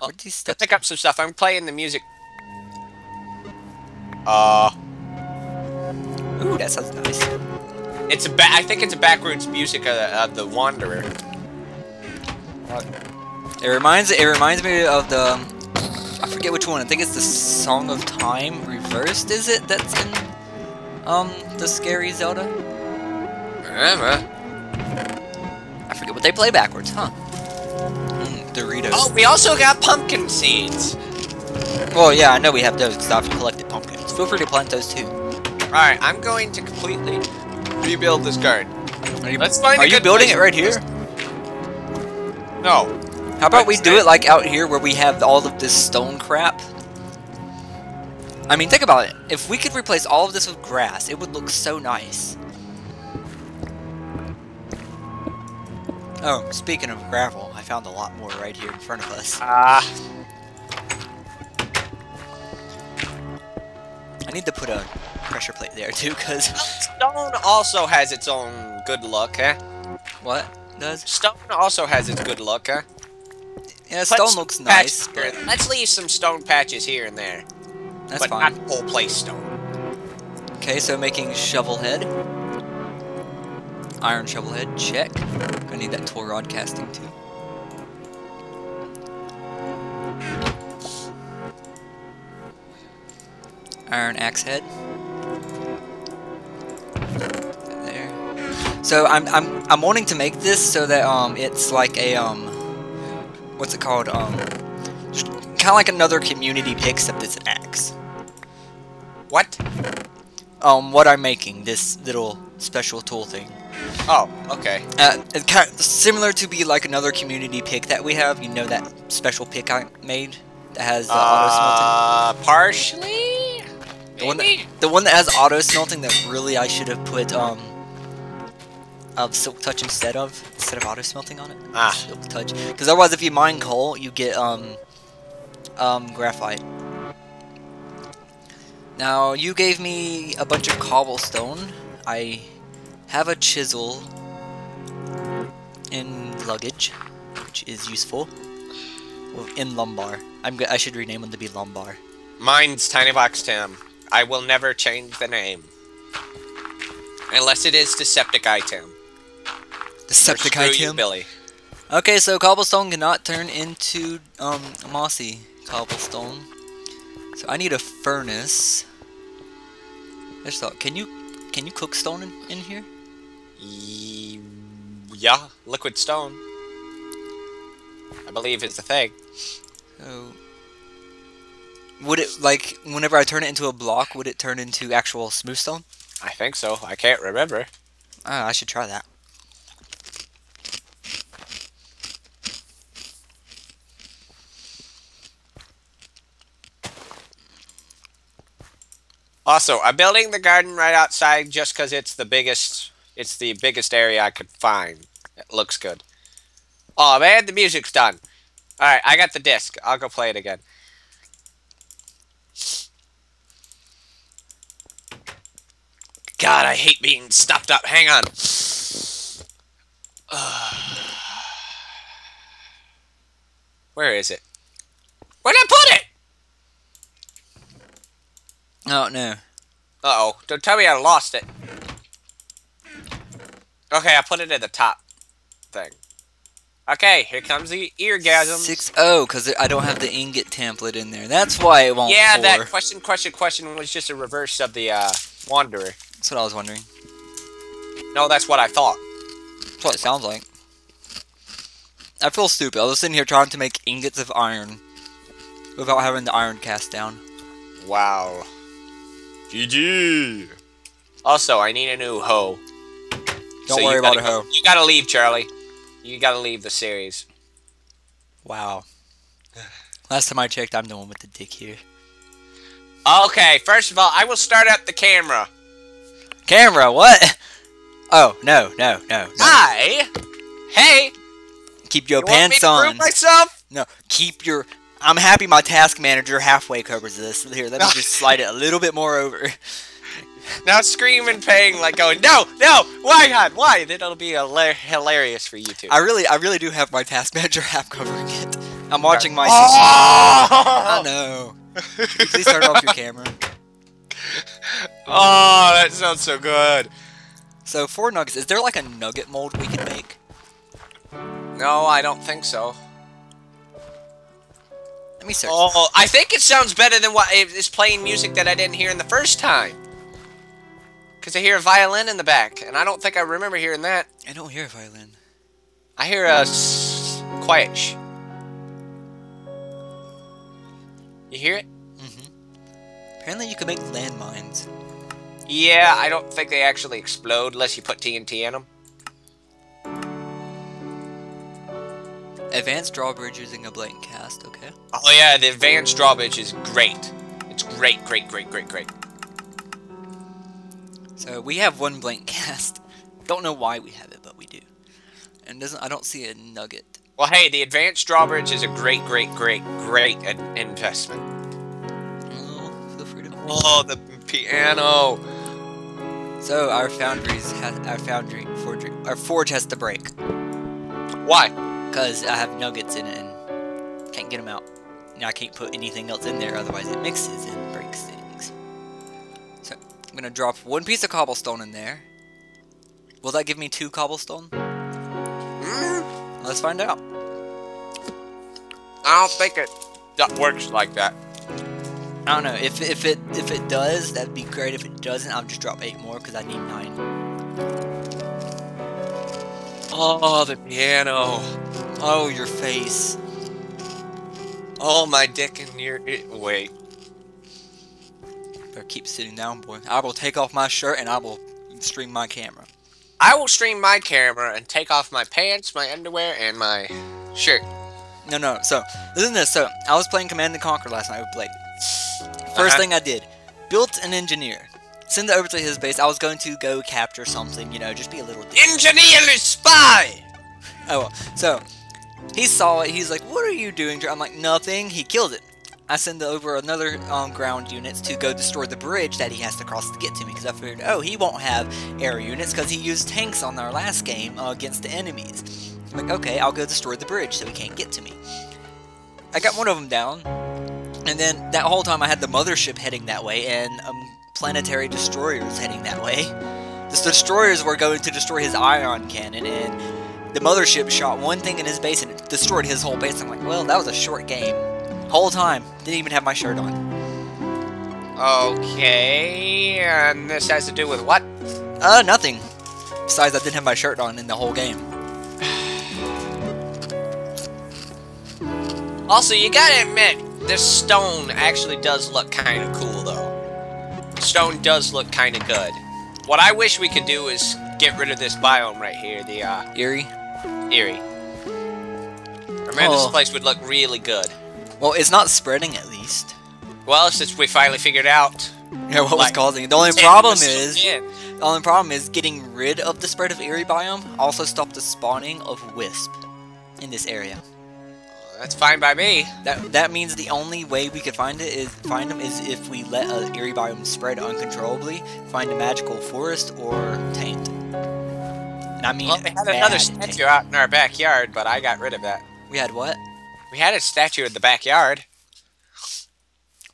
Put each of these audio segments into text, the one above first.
Where'd these steps pick up some stuff. I'm playing the music. Uh, Ooh, that sounds nice. it's a ba- I think it's a backwards music of the, of the Wanderer. It reminds it reminds me of the um, I forget which one. I think it's the Song of Time reversed. Is it that's in um the scary Zelda? Remember? I forget what they play backwards, huh? Doritos. Oh, we also got pumpkin seeds. Well, yeah, I know we have those because I've collected pumpkins. Feel free to plant those too. Alright, I'm going to completely rebuild this garden. Are you, Let's find a are you good building place it right here? No. How about we Let's do it like out here where we have all of this stone crap? I mean, think about it. If we could replace all of this with grass, it would look so nice. Oh, speaking of gravel, I found a lot more right here in front of us. Ah. I need to put a pressure plate there too, cause Stone also has its own good luck, eh? what does? Stone also has its good luck, eh? Yeah, stone some looks nice, but Let's leave some stone patches here and there. that's but fine. not whole place stone. Okay, so making shovel head. Iron shovel head, check. Gonna need that tool rod casting too. Iron axe head. There. So I'm I'm I'm wanting to make this so that um it's like a um what's it called um kind of like another community pick except it's an axe What? um, what I'm making, this little special tool thing. Oh, okay. Uh, it's kind of similar to be like another community pick that we have. You know that special pick I made that has uh, auto Uh, partially? smelting. The one, that, Maybe? the one that has auto smelting that really I should have put um, of silk touch instead of instead of auto smelting on it. Ah. Silk touch, because otherwise if you mine coal, you get um, um, graphite. Now, you gave me a bunch of cobblestone. I have a chisel in luggage, which is useful. Well, in lumbar. I'm. I should rename them to be lumbar. Mine's Tiny Box Tim. I will never change the name. Unless it is Decepticeye Tim. Decepticeye you, Billy. Okay, so cobblestone cannot turn into um mossy cobblestone. So I need a furnace. There's thought. Can you can you cook stone in, in here? Ye- Yeah, liquid stone. I believe is the thing. So would it like whenever I turn it into a block, would it turn into actual smooth stone? I think so. I can't remember. Ah, I should try that. Also, I'm building the garden right outside just because it's the biggest. It's the biggest area I could find. It looks good. Oh man, the music's done. All right, I got the disc. I'll go play it again. God, I hate being stuffed up. Hang on. Where is it? Where'd I put it? Oh no. Uh oh. Don't tell me I lost it. Okay, I put it at the top thing. Okay, here comes the eargasm. Six oh, because I don't have the ingot template in there. That's why it won't yeah, pour. that question, question, question was just a reverse of the uh, Wanderer. That's what I was wondering. No, that's what I thought. That's what it sounds like. I feel stupid. I was sitting here trying to make ingots of iron without having the iron cast down. Wow. GG. Also, I need a new hoe. Don't So worry about gotta. You gotta leave, Charlie. You gotta leave the series. Wow. Last time I checked, I'm the one with the dick here. Okay, first of all, I will start up the camera. Camera, what? Oh, no, no, no, no. Hi. Hey. Keep your You pants on. myself? No, keep your. I'm happy my task manager halfway covers this. Here, let me just slide it a little bit more over. Now scream and paying like going, no, no, why God, why? Then it'll be hila- hilarious for you two. I really, I really do have my task manager app covering it. I'm watching my. Oh! I Oh! know. Please turn off your camera. oh, that sounds so good. So four nuggets. Is there like a nugget mold we can make? No, I don't think so. Let me search. Oh, I think it sounds better than what is playing music that I didn't hear in the first time. Because I hear a violin in the back, and I don't think I remember hearing that. I don't hear a violin. I hear a s- quiet sh. You hear it? Mm-hmm. Apparently, you can make landmines. Yeah, I don't think they actually explode unless you put TNT in them. Advanced drawbridge using a blank cast. Okay. Oh yeah, the advanced drawbridge is great. It's great, great, great, great, great. So we have one blank cast. Don't know why we have it, but we do. And doesn't I don't see a nugget. Well, hey, the advanced drawbridge is a great, great, great, great in- investment. Oh, feel free to. Oh, the piano. So our foundries, our foundry, forgery, our forge has to break Why? because I have nuggets in it and can't get them out. Now I can't put anything else in there, otherwise it mixes and breaks things. So I'm gonna drop one piece of cobblestone in there. Will that give me two cobblestone? Mm, Let's find out. I don't think it that works like that. I don't know if if it if it does, that'd be great. If it doesn't, I'll just drop eight more because I need nine. Oh, the piano. Oh, your face. Oh, my dick and your. It, wait. Better keep sitting down, boy. I will take off my shirt and I will stream my camera. I will stream my camera and take off my pants, my underwear, and my shirt. No, no. So listen to this. So I was playing Command and Conquer last night with Blake. 1st Uh-huh. thing I did, built an engineer. Send it over to his base. I was going to go capture something, you know, just be a little. dick. Engineer spy! Oh, well. so he saw it. He's like, "What are you doing?" I'm like, "Nothing." He killed it. I send over another um, ground units to go destroy the bridge that he has to cross to get to me because I figured, oh, he won't have air units because he used tanks on our last game uh, against the enemies. I'm like, okay, I'll go destroy the bridge so he can't get to me. I got one of them down, and then that whole time I had the mothership heading that way and um, planetary destroyers heading that way. The destroyers were going to destroy his ion cannon, and the mothership shot one thing in his base and it destroyed his whole base. I'm like, well, that was a short game. Whole time, didn't even have my shirt on. Okay, and this has to do with what? Uh, nothing. Besides, I didn't have my shirt on in the whole game. Also, you gotta admit, this stone actually does look kind of cool, though. Stone does look kind of good. What I wish we could do is get rid of this biome right here, the, uh, Eerie. Erie. I mean, this Oh. place would look really good. Well, it's not spreading at least. Well, since we finally figured out... Yeah, what was causing it? The only problem is, the only problem is getting rid of the spread of Eerie biome also stopped the spawning of Wisp in this area. That's fine by me. That that means the only way we could find it is find them is if we let a Eerie biome spread uncontrollably, find a magical forest or taint. And I mean, Well, we had another statue out in our backyard, but I got rid of that. We had what? We had a statue in the backyard.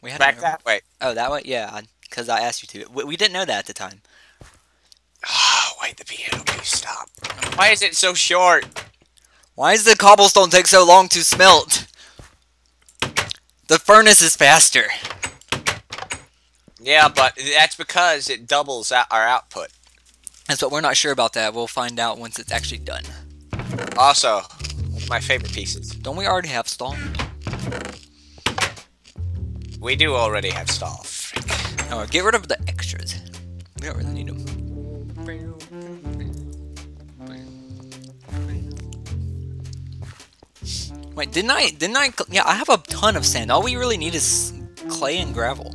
We had Back that way. Oh, that way? Yeah, because I asked you to. We, we didn't know that at the time. Oh, wait, the piano, please stop. Why is it so short? Why does the cobblestone take so long to smelt? The furnace is faster. Yeah, but that's because it doubles our output. That's what we're not sure about that. We'll find out once it's actually done. Also, one of my favorite pieces. Don't we already have stall? We do already have stall. Frick. Get rid of the extras. We don't really need them. Wait, didn't I? Didn't I? Yeah, I have a ton of sand. All we really need is clay and gravel.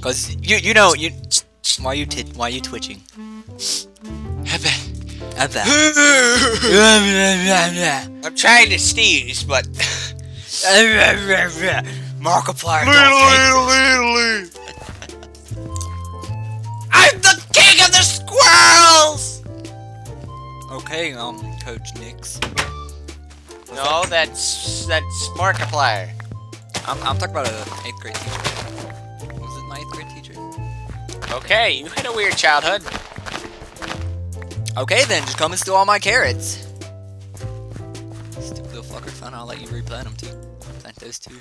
Cause you you know you why you why you twitching? Have that. I'm trying to sneeze, but Markiplier. don't take I'm the king of the squirrels. Okay, um, Coach Nix. No, that's that's Markiplier. I'm, I'm talking about an eighth grade teacher. Was it my eighth grade teacher? Okay, you had a weird childhood. Okay then, just come and steal all my carrots. Stupid little fucker. Fine, I'll let you replant them too. Plant those two.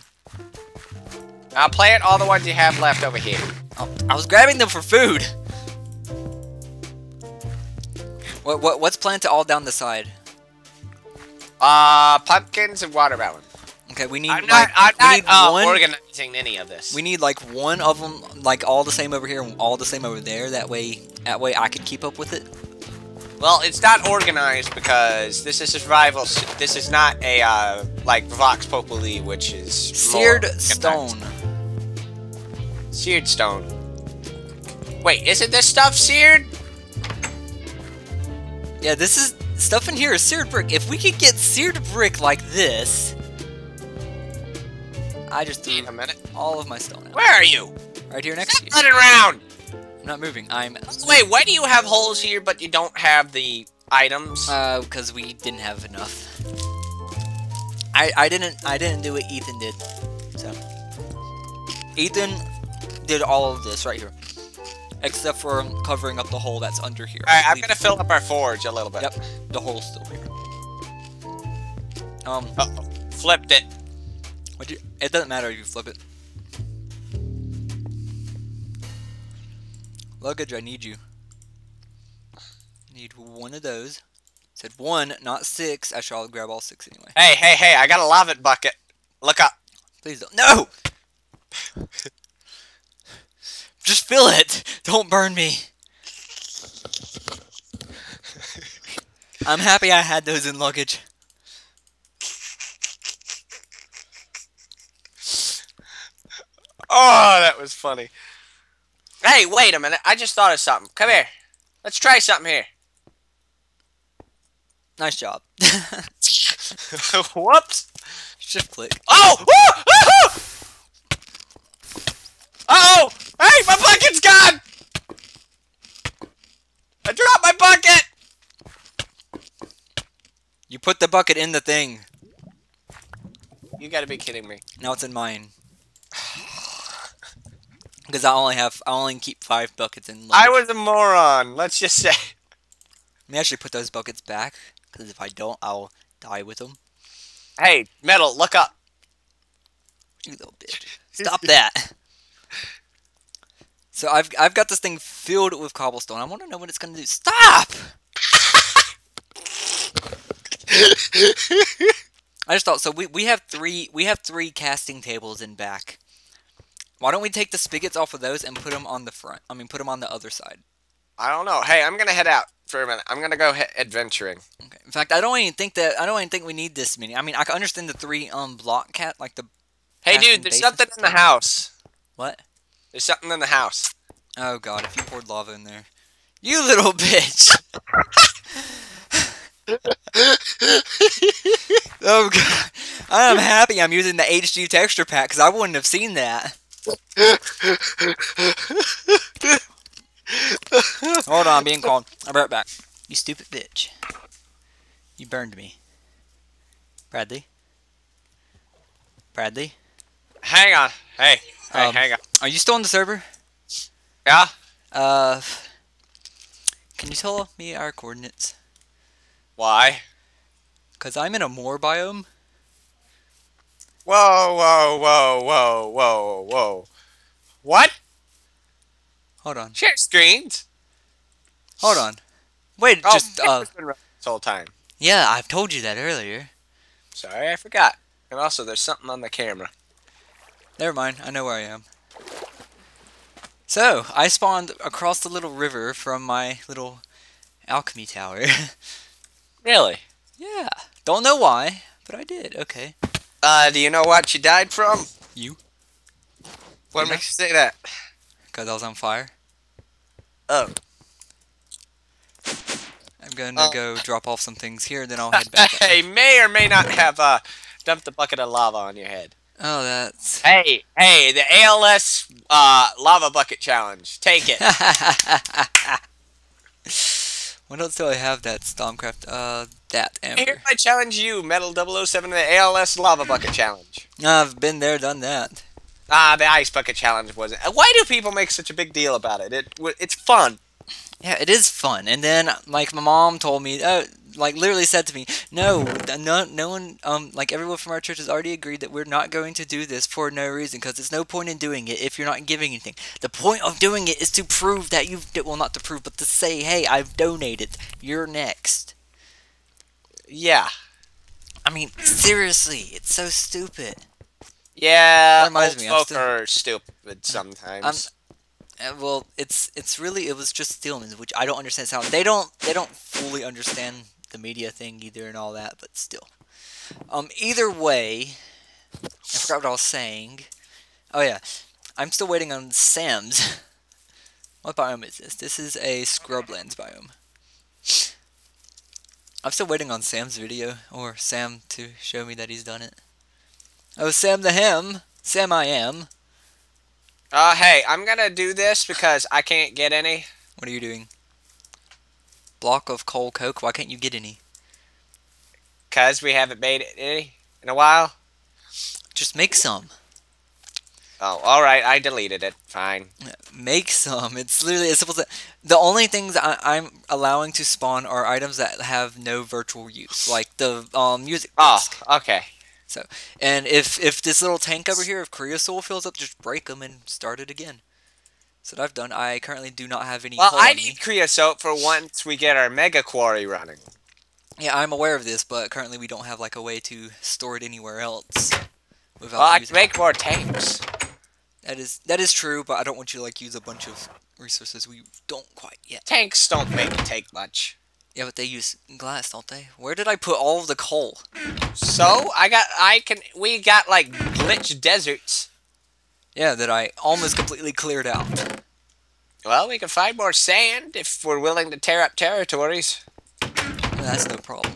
I'll plant all the ones you have left over here. Oh, I was grabbing them for food. What what what's planted all down the side? Uh, pumpkins and watermelon. Okay, we need I'm like I'm we not need uh, one. organizing any of this. We need like one of them, like all the same over here and all the same over there. That way, that way I could keep up with it. Well, it's not organized because this is a survival. This is not a uh, like Vox Populi, which is Seared stone. Seared stone. Wait, isn't this stuff seared? Yeah, this is stuff in here is seared brick. If we could get seared brick like this, I just threw Wait a minute. all of my stone out. Where are you? Right here next to Stop you. running around. I'm not moving. I'm Wait, why do you have holes here but you don't have the items? uh because we didn't have enough. I I didn't I didn't do what Ethan did. So Ethan did all of this right here. Except for covering up the hole that's under here. Alright, I'm gonna fill up our forge a little bit. Yep, the hole's still here. Um, Uh oh. Flipped it. Would you, it doesn't matter if you flip it. Luggage, I need you. Need one of those. Said one, not six. I shall grab all six anyway. Hey, hey, hey, I got a lava bucket. Look up. Please don't. No! Just fill it! Don't burn me! I'm happy I had those in luggage. Oh, that was funny. Hey, wait a minute. I just thought of something. Come here. Let's try something here. Nice job. Whoops. Shift click. Oh! Oh! Oh! oh! Hey, my bucket's gone! I dropped my bucket! You put the bucket in the thing. You gotta be kidding me. Now it's in mine. Because I only have, I only keep five buckets in. I was a moron, let's just say. Let me actually put those buckets back. Because if I don't, I'll die with them. Hey, Metol, look up. You little bitch. Stop that. So I've I've got this thing filled with cobblestone. I want to know what it's gonna do. Stop! I just thought so. We we have three we have three casting tables in back. Why don't we take the spigots off of those and put them on the front? I mean, put them on the other side. I don't know. Hey, I'm gonna head out for a minute. I'm gonna go adventuring. Okay. In fact, I don't even think that I don't even think we need this many. I mean, I can understand the three um block cat like the Hey, dude, there's something in the house. what? There's something in the house. Oh god, if you poured lava in there. You little bitch! oh god. I am happy I'm using the HD texture pack because I wouldn't have seen that. Hold on, I'm being called. I'll be right back. You stupid bitch. You burned me. Bradley? Bradley? hang on. Hey, hey, Um, hang on. Are you still on the server? Yeah? Uh, can you tell me our coordinates? Why? Cause I'm in a moor biome. Whoa, whoa, whoa, whoa, whoa, whoa. What? Hold on, Share screens? hold on. Wait, Oh, just uh, this whole time. yeah, I've told you that earlier. Sorry, I forgot. And also, there's something on the camera. Never mind, I know where I am. So I spawned across the little river from my little alchemy tower. Really? yeah, don't know why, but I did. Okay, Uh, do you know what you died from? You? What makes you say that? cause I was on fire. Oh. I'm gonna Oh. go drop off some things here, then I'll head back. hey, may or may not have uh, dumped a bucket of lava on your head. Oh, that's. Hey, hey, the ALS uh, lava bucket challenge. Take it. When else do I have that Stormcraft? Uh, that Amber. Here I challenge you, Metol 007, the ALS Lava Bucket Challenge. I've been there, done that. Ah, the Ice Bucket Challenge wasn't. Why do people make such a big deal about it? It It's fun. Yeah, it is fun. And then, like, my mom told me, uh, like, literally said to me, no, no, no one, um, like, everyone from our church has already agreed that we're not going to do this for no reason, because there's no point in doing it if you're not giving anything. The point of doing it is to prove that you've, well, not to prove, but to say, hey, I've donated. You're next. Yeah. I mean, seriously, it's so stupid. Yeah, That reminds me, folk are stupid sometimes. Uh, well, it's it's really it was just Stillman's, which I don't understand how they don't they don't fully understand the media thing either and all that, but still. Um, either way, I forgot what I was saying. Oh yeah, I'm still waiting on Sam's. What biome is this? This is a scrublands biome. I'm still waiting on Sam's video or Sam to show me that he's done it. Oh, Sam the Ham, Sam I am. Uh, hey, I'm gonna do this because I can't get any. What are you doing? Block of coal coke. Why can't you get any? Cause we haven't made it any in a while. Just make some. Oh, all right. I deleted it. Fine. Make some. It's literally simple as that. The only things I, I'm allowing to spawn are items that have no virtual use, like the um, music Oh, disc. okay. So, and if if this little tank over here, of creosote fills up, just break them and start it again. So that I've done. I currently do not have any Well, I need creosote for once we get our mega quarry running. Yeah, I'm aware of this, but currently we don't have like a way to store it anywhere else. Without Well, I can make more tanks. That is that is true, but I don't want you to like use a bunch of resources we don't quite yet. Tanks don't make take much. Yeah, but they use glass, don't they? Where did I put all of the coal? So I got, I can, we got like glitch deserts. Yeah, that I almost completely cleared out. Well, we can find more sand if we're willing to tear up territories. That's no problem.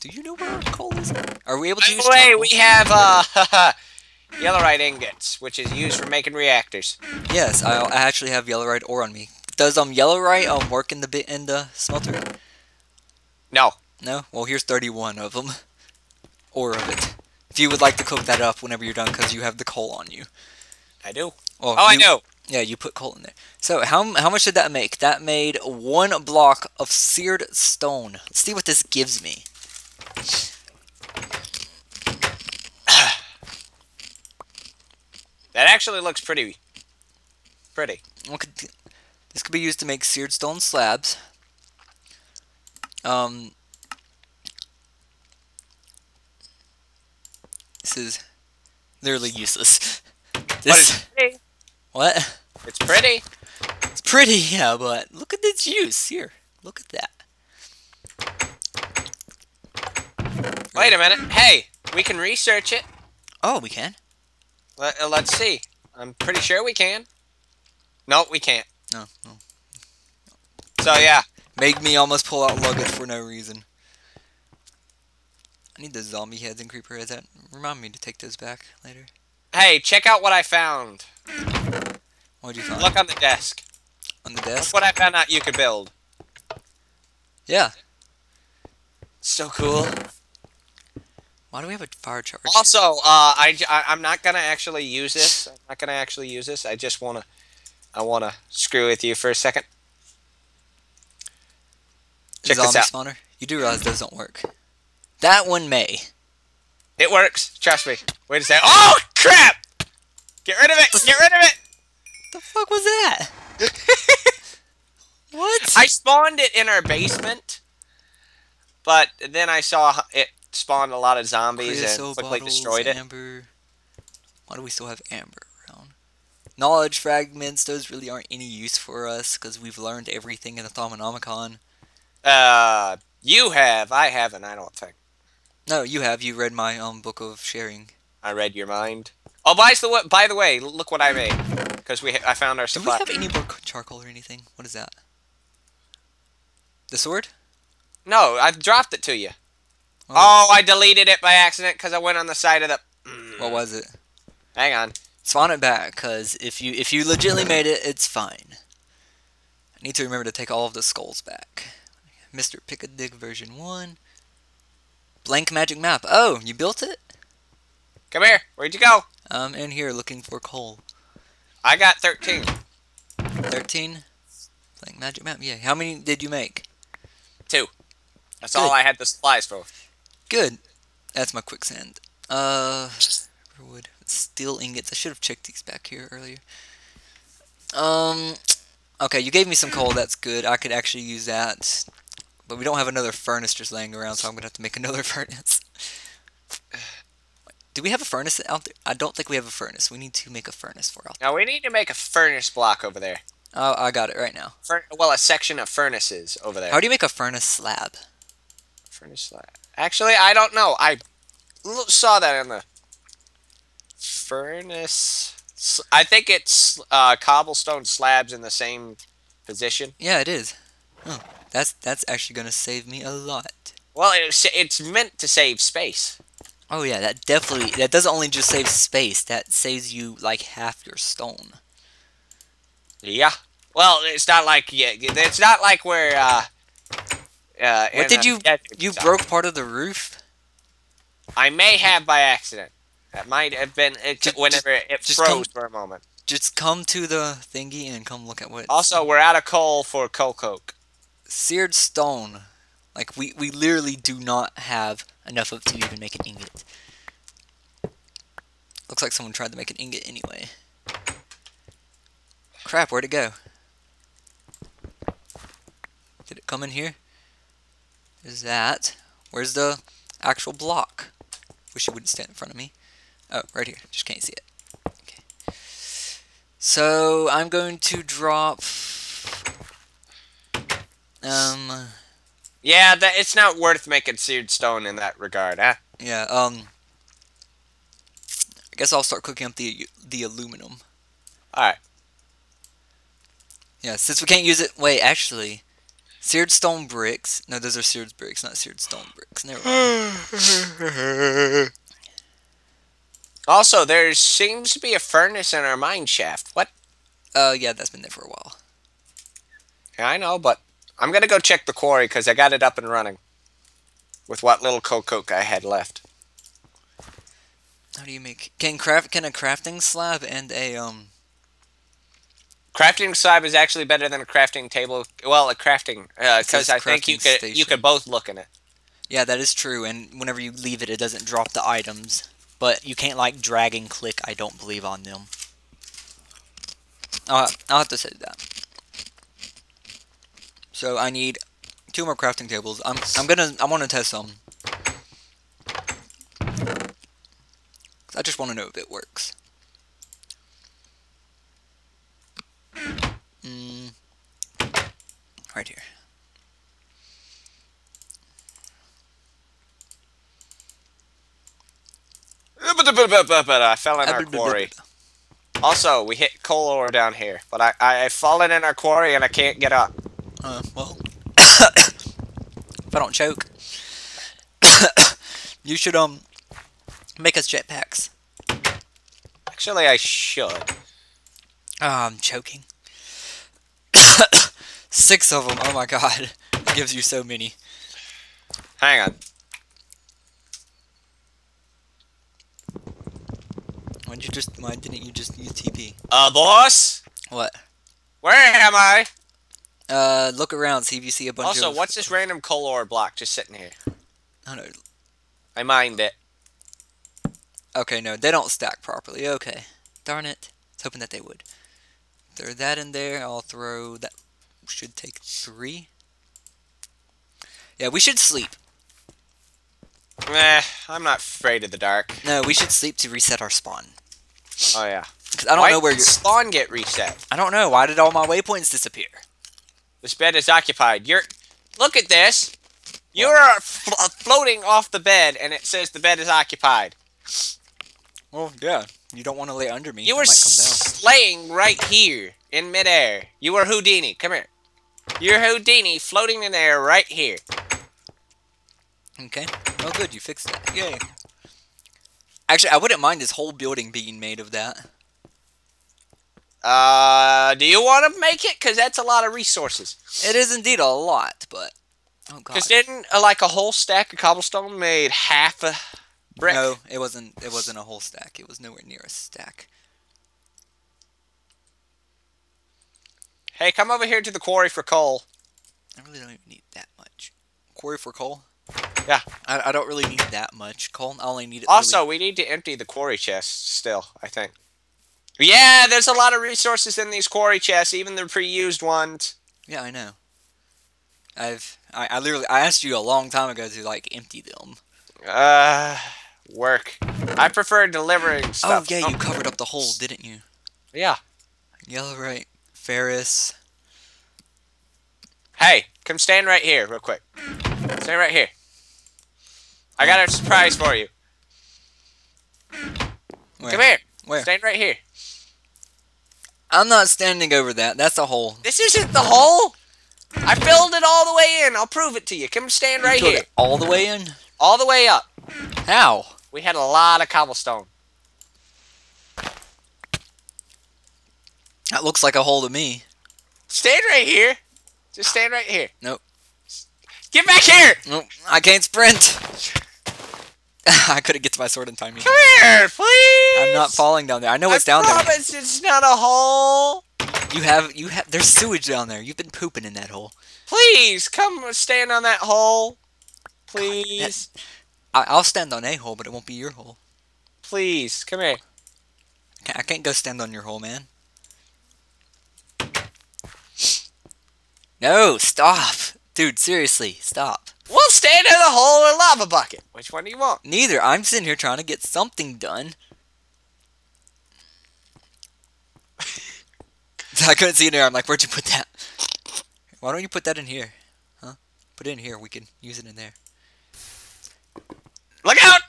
Do you know where our coal is? Are we able to By use the way, we have uh, yellorite ingots, which is used for making reactors. Yes, I, actually have yellorite ore on me. Does um yellorite um work in the bit in the smelter? No, No. Well, here's 31 of them. Ore of it. If you would like to cook that up whenever you're done, because you have the coal on you. I do. Well, Oh, I know. Yeah, you put coal in there. So how how much did that make? That made one block of seared stone. Let's see what this gives me. That actually looks pretty. Pretty. Could, this could be used to make seared stone slabs. Um, this is literally useless. But This it's pretty. What? It's pretty. It's pretty, yeah, but look at its juice. here. Look at that. Wait a minute. Hey, we can research it. Oh, we can. Let, uh, let's see. I'm pretty sure we can. No, we can't. No, no. So yeah, Make me almost pull out luggage for no reason. I need the zombie heads and creeper heads. That remind me to take those back later. hey, check out what I found. What'd you find Look on the desk. on the Look desk? what I found out you could build. Yeah. So cool. Why do we have a fire charge? Also, uh, I, I am not gonna actually use this. I'm not gonna actually use this. I just wanna, I wanna screw with you for a second. Check zombie this out. spawner. You do realize those don't work. That one may. It works. Trust me. Wait a second. Oh crap! Get rid of it. Get rid of it. The fuck was that? What? I spawned it in our basement, but then I saw it spawned a lot of zombies Creosote and quickly bottles, destroyed it. Amber. Why do we still have amber around? Knowledge fragments. Those really aren't any use for us because we've learned everything in the Thaumonomicon. Uh, you have. I haven't. I don't think. No, you have. You read my um book of sharing. I read your mind. Oh, by the way, by the way, look what I made. Because we, I found our Do we have any more charcoal or anything? What is that? The sword? No, I dropped it to you. Oh. Oh, I deleted it by accident because I went on the side of the. Mm. What was it? Hang on. Spawn it back, cause if you if you legitimately made it, it's fine. I need to remember to take all of the skulls back. Mr. Pick a Dig version 1. Blank magic map. Oh, you built it? Come here. Where'd you go? I'm in here looking for coal. I got 13. 13? Blank magic map? Yeah. How many did you make? Two. That's Good. all I had the supplies for. Good. That's my quicksand. Uh, wood, steel ingots. I should have checked these back here earlier. Um, okay, you gave me some coal. That's good. I could actually use that, but we don't have another furnace just laying around, so I'm gonna have to make another furnace. Do we have a furnace out there? I don't think we have a furnace. We need to make a furnace for out there. Now we need to make a furnace block over there. Oh, I got it right now. Fur- well, a section of furnaces over there. How do you make a furnace slab? Furnace slab. Actually, I don't know. I l- saw that in the furnace. I think it's uh, cobblestone slabs in the same position. Yeah, it is. Oh, that's that's actually gonna save me a lot. Well, it's it's meant to save space. Oh yeah, that definitely that doesn't only just save space. That saves you like half your stone. Yeah. Well, it's not like yeah. It's not like we're. Uh, uh, What did you you stuff. broke part of the roof? I may have by accident. That might have been it, Just- whenever it just froze come- for a moment. Just come to the thingy and come look at what. Also, we're out of coal for coal coke. seared stone. Like we we literally do not have enough of to even make an ingot. Looks like someone tried to make an ingot anyway. Crap, where'd it go? Did it come in here? Is that? Where's the actual block? Wish it wouldn't stand in front of me. Oh, right here. Just can't see it. Okay. So I'm going to drop. Um. Yeah, that it's not worth making seared stone in that regard, huh? Yeah. Um. I guess I'll start cooking up the the aluminum. All right. Yeah, since we can't use it. Wait, actually, seared stone bricks. No, those are seared bricks, not seared stone bricks. Never mind. Also, there seems to be a furnace in our mine shaft. What? Uh, yeah, that's been there for a while. Yeah, I know, but I'm gonna go check the quarry because I got it up and running. With what little coke I had left. How do you make? Can craft? Can a crafting slab and a um? Crafting slab is actually better than a crafting table. Well, a crafting because I think you crafting could you station. could both look in it. Yeah, that is true. And whenever you leave it, it doesn't drop the items. But you can't like drag and click. I don't believe on them. I'll, I'll have to say that. So I need two more crafting tables. I'm I'm gonna I want to test some. I just want to know if it works. Mm, right here. I fell in our quarry. Also, we hit coal ore down here, but I, I I've fallen in our quarry and I can't get up. Uh, well, if I don't choke, you should um make us jetpacks. Actually, I should. Ah, I'm choking. Six of them. Oh my god, it gives you so many. Hang on. Why did you just? Why didn't you just use TP? Uh, boss, What? where am I? Uh, look around, see if you see a bunch Also, of. what's this random coal ore block just sitting here? Oh no. I mined it. Okay, no, they don't stack properly. Okay, darn it. I was hoping that they would. Throw that in there. I'll throw that. Should take three. Yeah, we should sleep. Eh, I'm not afraid of the dark. No, we should sleep to reset our spawn. Oh yeah. I don't Why know where did your spawn get reset. I don't know. Why did all my waypoints disappear? This bed is occupied. You're. Look at this. You're fl- uh, floating off the bed, and it says the bed is occupied. Well, yeah. You don't want to lay under me. You were come down. laying right here in midair. You were Houdini. Come here. You're Houdini floating in air right here. Okay. Oh, good. You fixed that. Yay. Actually, I wouldn't mind this whole building being made of that. Uh, do you want to make it? Because that's a lot of resources. It is indeed a lot, but oh god. Because didn't uh, like a whole stack of cobblestone made half a brick? No, it wasn't. It wasn't a whole stack. It was nowhere near a stack. Hey, come over here to the quarry for coal. I really don't even need that much. Quarry for coal. Yeah. I, I don't really need that much coal. I only need it. Also, really- we need to empty the quarry chest still, I think. Yeah, there's a lot of resources in these quarry chests, even the pre-used ones. yeah, I know. I've I, I literally I asked you a long time ago to like empty them. Uh, work. I prefer delivering stuff. Oh yeah, you covered up the hole, didn't you? yeah. Yeah, right. Ferris. Hey, come stand right here, real quick. Stand right here. I got a surprise for you. Where? Come here. Where? Stand right here. I'm not standing over that. That's a hole. This isn't the hole. I filled it all the way in. I'll prove it to you. Come stand right here. all the way in. All the way up. How? We had a lot of cobblestone. That looks like a hole to me. Stand right here. Just stand right here. Nope. Get back here. Nope. I can't sprint. I couldn't get to my sword in time. either. Come here, please. I'm not falling down there. I know what's down there. I promise it's not a hole. You have you have there's sewage down there. You've been pooping in that hole. Please come stand on that hole. Please, I, I'll stand on a hole, but it won't be your hole. please, come here. I can't go stand on your hole, man. No, stop, dude. Seriously, stop. We'll stand in the hole or lava bucket. Which one do you want? Neither. I'm sitting here trying to get something done. I couldn't see it there. I'm like, where'd you put that? Why don't you put that in here? Huh? Put it in here. We can use it in there. Look out!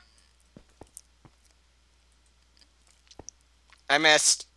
I missed.